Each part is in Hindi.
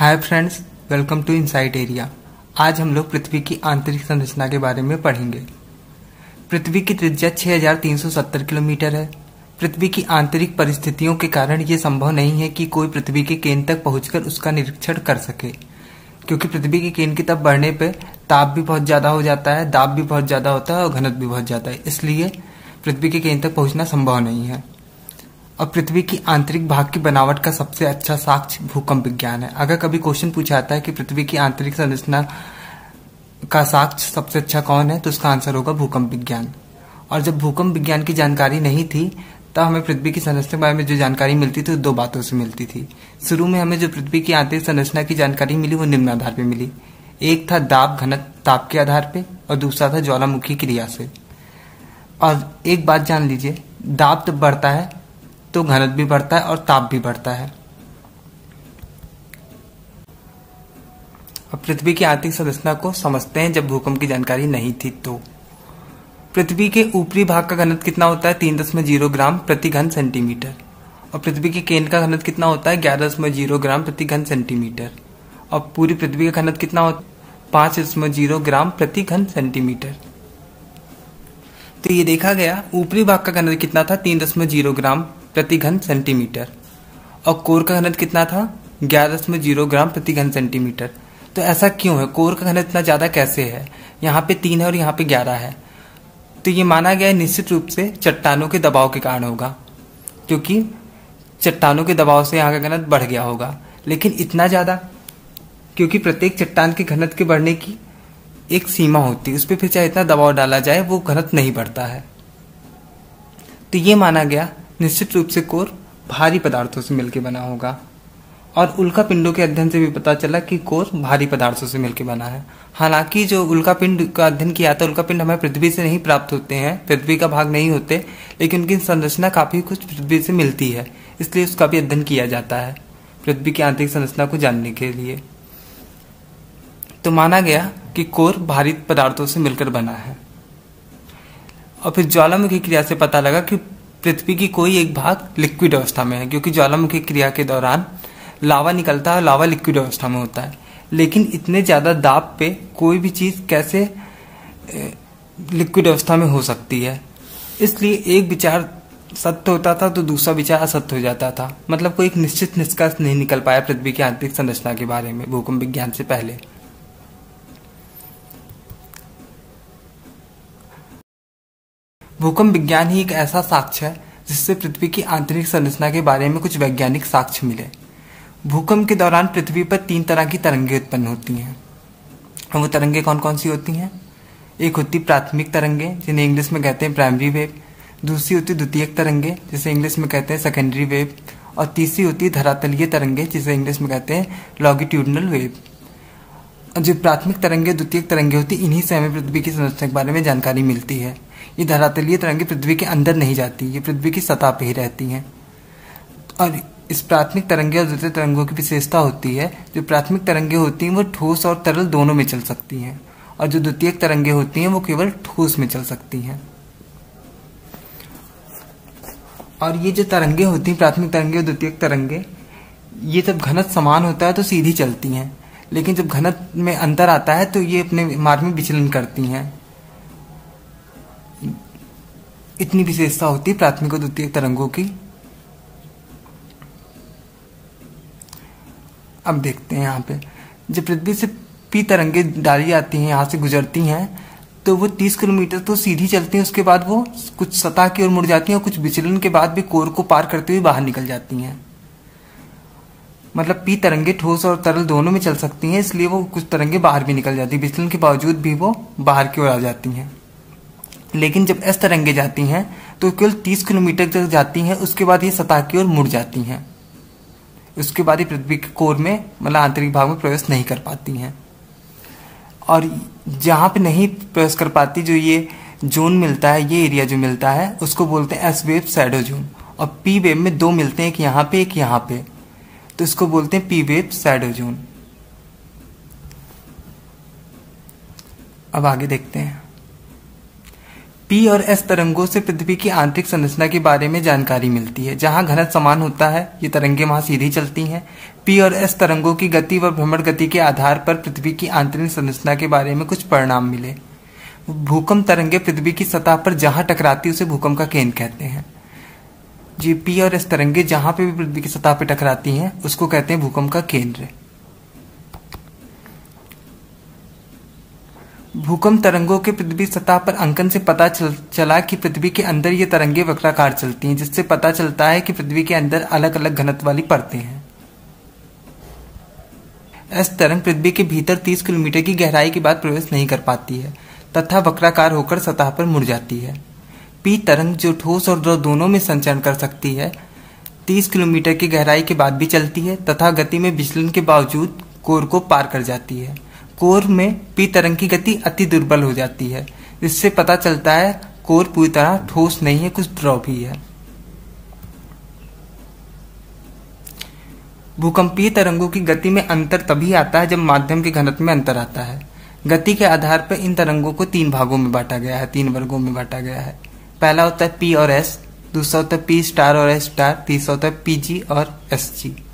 Hi friends welcome to insight area आज हम लोग पृथ्वी की आंतरिक संरचना के बारे में पढ़ेंगे। पृथ्वी की त्रिज्या 6370 किलोमीटर है। पृथ्वी की आंतरिक परिस्थितियों के कारण ये संभव नहीं है कि कोई पृथ्वी के केंद्र तक पहुंचकर उसका निरीक्षण कर सके। क्योंकि पृथ्वी के केंद्र की तरफ़ बढ़ने पर ताप भी बहुत ज़्यादा हो जाता है, दाब भी बहुत ज़्यादा होता है और घनत्व भी बहुत ज़्यादा है। इसलिए पृथ्वी के केंद्र तक पहुँचना संभव नहीं है। और पृथ्वी की आंतरिक भाग की बनावट का सबसे अच्छा साक्ष्य भूकंप विज्ञान है। अगर कभी क्वेश्चन पूछा जाता है कि पृथ्वी की आंतरिक संरचना का साक्ष्य सबसे अच्छा कौन है तो उसका आंसर होगा भूकंप विज्ञान। और जब भूकंप विज्ञान की जानकारी नहीं थी, तब हमें पृथ्वी की संरचना के बारे में जो जानकारी मिलती थी, वो दो बातों से मिलती थी। शुरू में हमें जो पृथ्वी की आंतरिक संरचना की जानकारी मिली, वो निम्न आधार पर मिली। एक था दाब, घनत्व, ताप के आधार पर और दूसरा था ज्वालामुखी क्रिया से। और एक बात जान लीजिए, दाब तो बढ़ता है तो घनत्व भी बढ़ता है और ताप भी बढ़ता है। अब पृथ्वी की आंतरिक संरचना को समझते हैं, जब भूकंप की जानकारी नहीं थी तो। पृथ्वी के ऊपरी भाग का घनत्व कितना होता है? तीन दशमलव ज़ीरो ग्राम प्रति घन सेंटीमीटर। और पृथ्वी के केंद्र का घनत्व कितना होता है? ग्यारह दशमलव ज़ीरो ग्राम प्रति घन सेंटीमीटर। और पूरी पृथ्वी का घनत्व कितना होता है? पाँच दशमलव ज़ीरो ग्राम प्रति घन सेंटीमीटर। तो ये देखा गया, ऊपरी भाग का घनत्व कितना था? तीन दशमलव ज़ीरो ग्राम प्रति घन सेंटीमीटर। और कोर का घनत्व कितना था? ग्यारह दशमलव ज़ीरो ग्राम प्रति घन सेंटीमीटर। तो ऐसा क्यों है? कोर का घनत्व इतना ज़्यादा कैसे है? यहाँ पे तीन है और यहाँ पे ग्यारह है। तो ये माना गया निश्चित रूप से चट्टानों के दबाव के कारण होगा। क्योंकि चट्टानों के दबाव से यहाँ का घनत्व बढ़ गया होगा। लेकिन इतना ज़्यादा? क्योंकि प्रत्येक चट्टान के घनत्व के बढ़ने की एक सीमा होती है। उस पर फिर चाहे इतना दबाव डाला जाए, वो घनत्व नहीं बढ़ता है। तो ये माना गया निश्चित रूप से कोर भारी पदार्थों से मिलकर बना होगा। और उल्का पिंडों के अध्ययन से भी पता चला कि कोर भारी पदार्थों से मिलकर बना है। हालाँकि जो उल्का पिंड का अध्ययन किया था उल्का पिंड हमें पृथ्वी से नहीं प्राप्त होते हैं, पृथ्वी का भाग नहीं होते, लेकिन उनकी संरचना काफ़ी कुछ पृथ्वी से मिलती है, इसलिए उसका भी अध्ययन किया जाता है, पृथ्वी की आंतरिक संरचना को जानने के लिए। तो माना गया कि कोर भारी पदार्थों से मिलकर बना है। और फिर ज्वालामुखी क्रिया से पता लगा कि पृथ्वी की कोई एक भाग लिक्विड अवस्था में है, क्योंकि ज्वालामुखी क्रिया के दौरान लावा निकलता है लावा लिक्विड अवस्था में होता है। लेकिन इतने ज़्यादा दाब पे कोई भी चीज़ कैसे लिक्विड अवस्था में हो सकती है? इसलिए एक विचार सत्य होता था तो दूसरा विचार असत्य हो जाता था। मतलब कोई एक निश्चित निष्कर्ष नहीं निकल पाया पृथ्वी की आंतरिक संरचना के बारे में, भूकंप विज्ञान से पहले। भूकंप विज्ञान ही एक ऐसा साक्ष्य है, जिससे पृथ्वी की आंतरिक संरचना के बारे में कुछ वैज्ञानिक साक्ष्य मिले। भूकंप के दौरान पृथ्वी पर तीन तरह की तरंगे उत्पन्न होती हैं। वो तरंगे कौन कौन सी होती हैं? एक होती प्राथमिक तरंगे, जिन्हें इंग्लिश में कहते हैं प्राइमरी वेव दूसरी होती द्वितीयक तरंगे, जिसे इंग्लिश में कहते हैं सेकेंडरी वेव और तीसरी होती है धरातलीय तरंगे, जिसे इंग्लिश में कहते हैं लॉगिट्यूडनल वेव जो प्राथमिक तरंगे, द्वितीयक तरंगे होती इन्हीं से हमें पृथ्वी की संरचना के बारे में जानकारी मिलती है। ये धरातलीय तरंगे पृथ्वी के अंदर नहीं जाती, ये पृथ्वी की सतह पर ही रहती हैं। और इस प्राथमिक तरंगे और द्वितीय तरंगों की विशेषता होती है, जो प्राथमिक तरंगे होती हैं, वो ठोस और तरल दोनों में चल सकती हैं, और जो द्वितीय तरंगे होती हैं, वो केवल ठोस में चल सकती हैं। और ये जो तरंगे होती हैं, प्राथमिक तरंगे और द्वितीय तरंगे, ये जब घनत समान होता है तो सीधी चलती हैं। लेकिन जब घनत में अंतर आता है तो ये अपने मार्ग में विचलन करती हैं। इतनी विशेषता होती है प्राथमिक और द्वितीय तरंगों की। अब देखते हैं यहाँ पे। जब पृथ्वी से पी तरंगे डाली जाती हैं, यहाँ से गुजरती हैं तो वो 30 किलोमीटर तो सीधी चलती हैं, उसके बाद वो कुछ सतह की ओर मुड़ जाती हैं और कुछ विचलन के बाद भी कोर को पार करते हुए बाहर निकल जाती हैं। मतलब पी तरंगे ठोस और तरल दोनों में चल सकती हैं, इसलिए वो कुछ तरंगे बाहर भी निकल जाती है। विचलन के बावजूद भी वो बाहर की ओर आ जाती हैं। लेकिन जब एस तरंगे जाती हैं तो केवल 30 किलोमीटर तक जाती हैं, उसके बाद ये सतह की ओर मुड़ जाती हैं। उसके बाद ये पृथ्वी के कोर में मतलब आंतरिक भाग में प्रवेश नहीं कर पाती हैं। और जहाँ पे नहीं प्रवेश कर पाती, जो ये जोन मिलता है, ये एरिया जो मिलता है, उसको बोलते हैं एस वेव सैडो जोन और पी वेव में दो मिलते हैं, एक यहाँ पे, एक यहाँ पे। तो इसको बोलते हैं पी वेव सैडो जोन अब आगे देखते हैं। पी और एस तरंगों से पृथ्वी की आंतरिक संरचना के बारे में जानकारी मिलती है। जहाँ घनत्व समान होता है, ये तरंगे वहाँ सीधी चलती हैं। पी और एस तरंगों की गति व भ्रमण गति के आधार पर पृथ्वी की आंतरिक संरचना के बारे में कुछ परिणाम मिले। भूकंप तरंगे पृथ्वी की सतह पर जहाँ टकराती उसे भूकंप का केंद्र कहते हैं। जी पी और एस तरंगे जहाँ पे भी पृथ्वी की सतह पर टकराती हैं उसको कहते हैं भूकंप का केंद्र। भूकंप तरंगों के पृथ्वी सतह पर अंकन से पता चल, चला कि पृथ्वी के अंदर ये तरंगे वक्राकार चलती हैं जिससे पता चलता है कि पृथ्वी के अंदर अलग अलग घनत्व वाली परतें हैं। एस तरंग पृथ्वी के भीतर 30 किलोमीटर की गहराई के बाद प्रवेश नहीं कर पाती है तथा वक्राकार होकर सतह पर मुड़ जाती है। पी तरंग जो ठोस और द्रव दोनों में संचरण कर सकती है। 30 किलोमीटर की गहराई के बाद भी चलती है, तथा गति में विचलन के बावजूद कोर को पार कर जाती है। कोर में पी तरंग की गति अति दुर्बल हो जाती है। इससे पता चलता है, कोर पूरी तरह ठोस नहीं है, कुछ द्रव भी है। भूकंपीय तरंगों की गति में अंतर तभी आता है जब माध्यम के घनत्व में अंतर आता है। गति के आधार पर इन तरंगों को तीन भागों में बांटा गया है, तीन वर्गों में बांटा गया है। पहला होता है पी और एस दूसरा होता है पी स्टार और एस स्टार तीसरा होता है पीजी और एस जी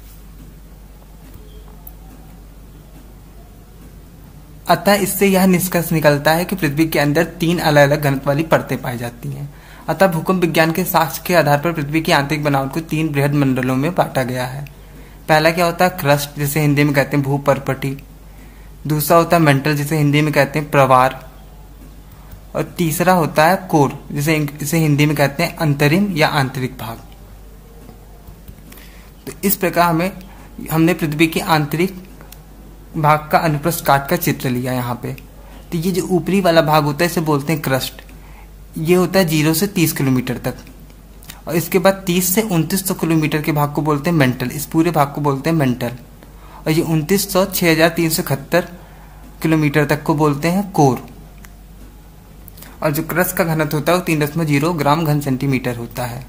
अतः इससे यह निष्कर्ष निकलता है कि पृथ्वी के अंदर तीन अलग अलग घनत्व वाली परतें पाई जाती हैं। अतः भूकंप विज्ञान के साक्ष्य के आधार पर पृथ्वी की आंतरिक बनावट को तीन बृहद मंडलों में बांटा गया है। पहला क्या होता है? क्रस्ट, जिसे हिंदी में कहते हैं भूपरपटी। दूसरा होता है मेंटल, जिसे हिंदी में कहते हैं प्रवार। और तीसरा होता है कोर, जिसे इसे हिंदी में कहते हैं अंतरिम या आंतरिक भाग। तो इस प्रकार हमें, हमने पृथ्वी के आंतरिक भाग का अनुप्रस्थ काट का चित्र लिया यहाँ पे। तो ये जो ऊपरी वाला भाग होता है, इसे बोलते हैं क्रस्ट। ये होता है ज़ीरो से तीस किलोमीटर तक। और इसके बाद तीस से उनतीस सौ किलोमीटर के भाग को बोलते हैं मेंटल। इस पूरे भाग को बोलते हैं मेंटल। और ये उनतीस सौ छह हज़ार तीन सौ इकहत्तर किलोमीटर तक को बोलते हैं कोर। और जो क्रस्ट का घनत्व होता है वो तीन दशमलव ज़ीरो ग्राम घन सेंटीमीटर होता है।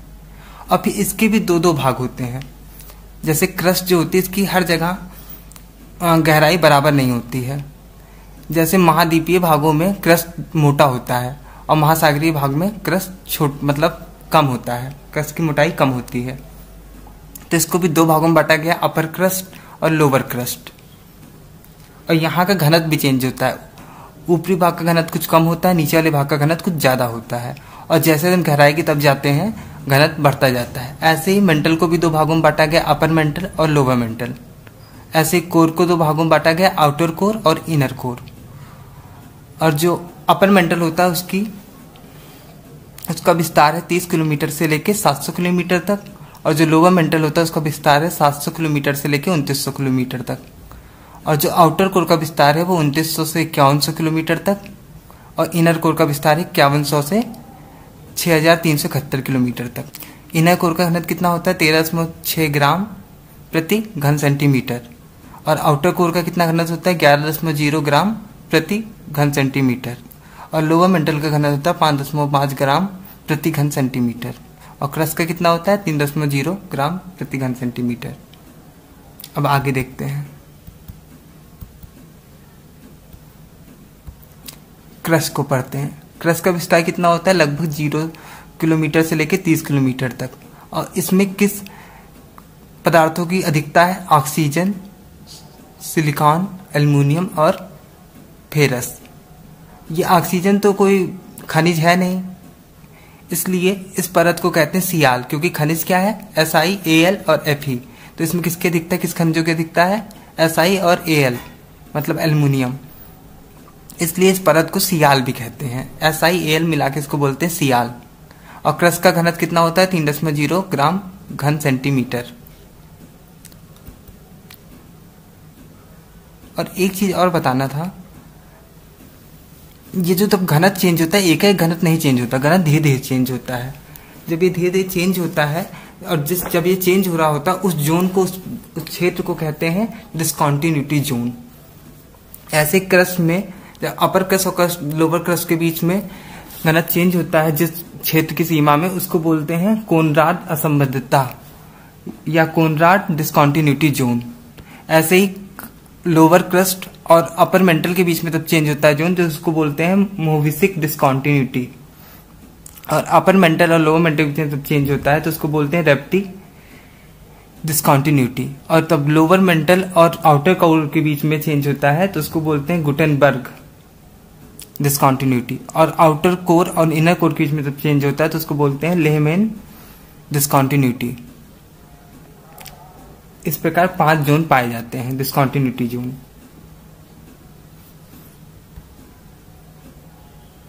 और फिर इसके भी दो दो भाग होते हैं। जैसे क्रस्ट जो होती है, इसकी हर जगह गहराई बराबर नहीं होती है। जैसे महाद्वीपीय भागों में क्रस्ट मोटा होता है और महासागरीय भाग में क्रस्ट छोट मतलब कम होता है। क्रस्ट की मोटाई कम होती है। तो इसको भी दो भागों में बांटा गया, अपर क्रस्ट और लोअर क्रस्ट। और यहाँ का घनत्व भी चेंज होता है। ऊपरी भाग का घनत्व कुछ कम होता है, नीचे वाले भाग का घनत्व कुछ ज़्यादा होता है। और जैसे गहराई की तब जाते हैं, घनत्व बढ़ता जाता है। ऐसे ही मेंटल को भी दो भागों में बांटा गया अपर मेंटल और लोअर मेंटल ऐसे कोर को दो भागों में बांटा गया आउटर कोर और इनर कोर और जो अपर मेंटल होता है उसकी, उसका विस्तार है तीस किलोमीटर से लेके सात सौ किलोमीटर तक। और जो लोअर मेंटल होता है उसका विस्तार है सात सौ किलोमीटर से लेके उनतीस सौ किलोमीटर तक। और जो आउटर कोर का विस्तार है वो उनतीस सौ इक्यावन किलोमीटर तक और इनर कोर का विस्तार है इक्यावन सौ इकहत्तर किलोमीटर तक। इनर कोर का घनत्व कितना होता है? तेरह छह ग्राम प्रति घन सेंटीमीटर और आउटर कोर का कितना घनत्व होता है? ग्यारह दशमलव ज़ीरो ग्राम प्रति घन सेंटीमीटर और लोअर मेंटल का घनत्व होता है पाँच दशमलव पाँच ग्राम प्रति घन सेंटीमीटर और क्रस का कितना होता है? तीन दशमलव ज़ीरो ग्राम प्रति घन सेंटीमीटर अब आगे देखते हैं। क्रस्ट को पढ़ते हैं। क्रस्ट का विस्तार कितना होता है? लगभग ज़ीरो किलोमीटर से लेकर तीस किलोमीटर तक। और इसमें किस पदार्थों की अधिकता है? ऑक्सीजन, सिलिकॉन, एल्यूमिनियम और फेरस। ये ऑक्सीजन तो कोई खनिज है नहीं। इसलिए इस परत को कहते हैं सियाल, क्योंकि खनिज क्या है? एस आई ए एल और एफ़ ई तो इसमें किसके दिखता है किस खनिजों के दिखता है? एस आई और ए एल मतलब एल्यूमिनियम। इसलिए इस परत को सियाल भी कहते हैं। एस आई एल मिला के इसको बोलते हैं सियाल। और क्रस्ट का घनत्व कितना होता है? तीन दशमलव ज़ीरो ग्राम घन सेंटीमीटर। और एक चीज़ और बताना था। ये जो तब घनत चेंज होता है, एक एक घनत नहीं चेंज होता घनत धीरे धीरे चेंज होता है। जब ये धीरे धीरे चेंज होता है, और जिस जब ये चेंज हो रहा होता है उस जोन को, उस क्षेत्र को कहते हैं डिसकॉन्टिन्यूटी जोन ऐसे क्रस्ट में अपर क्रस्ट और क्रस्ट लोअर क्रस्ट के बीच में घनत चेंज होता है, जिस क्षेत्र की सीमा में उसको बोलते हैं कोनराड असंबद्धता या कोनराड डिसकॉन्टिन्यूटी जोन ऐसे ही लोअर क्रस्ट और अपर मेंटल के बीच में तब चेंज होता है जोन जो उसको बोलते हैं मोविसिक डिस्कॉन्टिन्यूटी और अपर मेंटल और लोअर मेंटल के बीच में तब चेंज होता है तो उसको बोलते हैं रेप्टी डिस्कॉन्टिन्यूटी और तब लोअर मेंटल और आउटर कोर के बीच में चेंज होता है तो उसको बोलते हैं गुटेनबर्ग डिसकॉन्टिन्यूटी और आउटर कोर और इनर कोर के बीच में जब चेंज होता है तो उसको बोलते हैं लेहमेन डिसकॉन्टिन्यूटी इस प्रकार पाँच जोन पाए जाते हैं डिसकॉन्टिन्यूटी जोन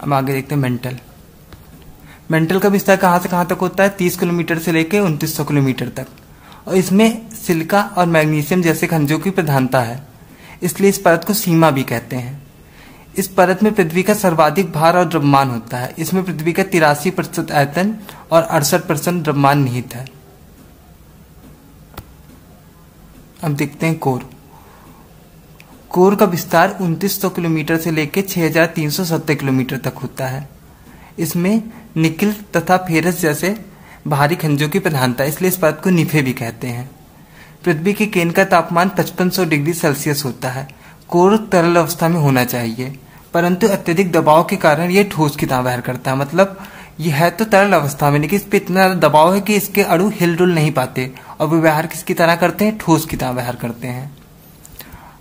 अब आगे देखते हैं मेंटल मेंटल का विस्तार कहाँ से कहाँ तक होता है? तीस किलोमीटर से लेकर उनतीस सौ किलोमीटर तक। और इसमें सिल्का और मैग्नीशियम जैसे खनिजों की प्रधानता है। इसलिए इस परत को सीमा भी कहते हैं। इस परत में पृथ्वी का सर्वाधिक भार और द्रव्यमान होता है। इसमें पृथ्वी का तिरासी प्रतिशत आयतन और अड़सठ प्रतिशत द्रव्यमान निहित है। अब देखते हैं कोर। कोर का विस्तार 2900 किलोमीटर से लेकर 6370 किलोमीटर तक होता है। इसमें निकिल तथा फेरस जैसे भारी खनिजों की प्रधानता, इसलिए इस परत को निफे भी कहते हैं। पृथ्वी के केंद्र का तापमान 5500 डिग्री सेल्सियस होता है। कोर तरल अवस्था में होना चाहिए। परंतु अत्यधिक दबाव के कारण यह ठोस की तरह व्यवहार करता है। मतलब यह है तो तरल अवस्था में, लेकिन इस पर इतना दबाव है कि इसके अणु हिलडुल नहीं पाते और वो व्यवहार किसकी तरह करते हैं? ठोस की तरह व्यवहार करते हैं।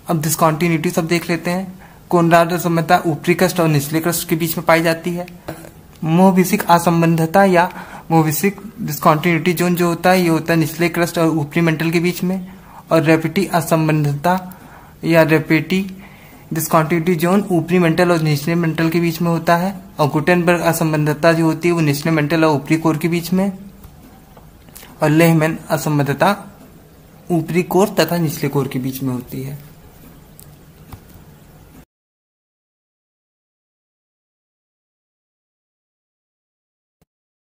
अब डिसकॉन्टिन्यूटी सब देख लेते हैं। कोनराड असमता ऊपरी क्रस्ट और निचले क्रस्ट के बीच में पाई जाती है। मोहविसिक असंबंधता या मोहविसिक डिस्कॉन्टिन्यूटी जोन जो होता है, ये होता है निचले क्रस्ट और ऊपरी मेंटल के बीच में। और रेपिटी असंबंधता या रेपेटी डिसकॉन्टिन्यूटी जोन ऊपरी मेंटल और निचले मेंटल के बीच में होता है और गुटेनबर्ग असंबद्धता जो होती है वो निचले मेंटल और ऊपरी कोर के बीच में और लेहमैन असंबद्धता ऊपरी कोर तथा निचले कोर के बीच में होती है।